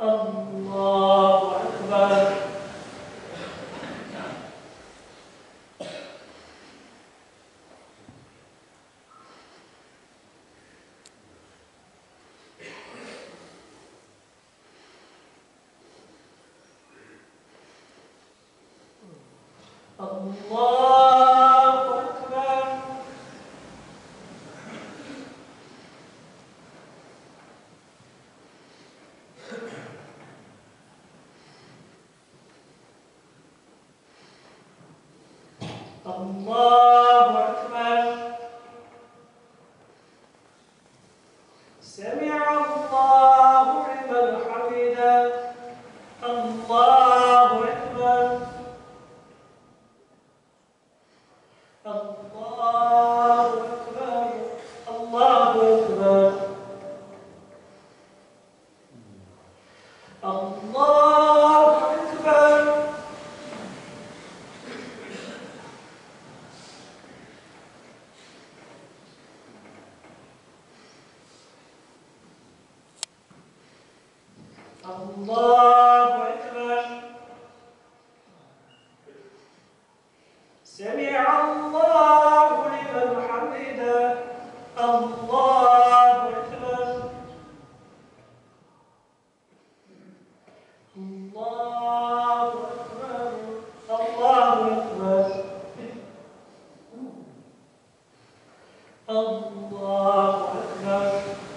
الله أكبر الله أكبر Thank you. الله أكبر. سمع الله الله أكبر. سمع الله لمن الله أكبر. الله أكبر. الله أكبر.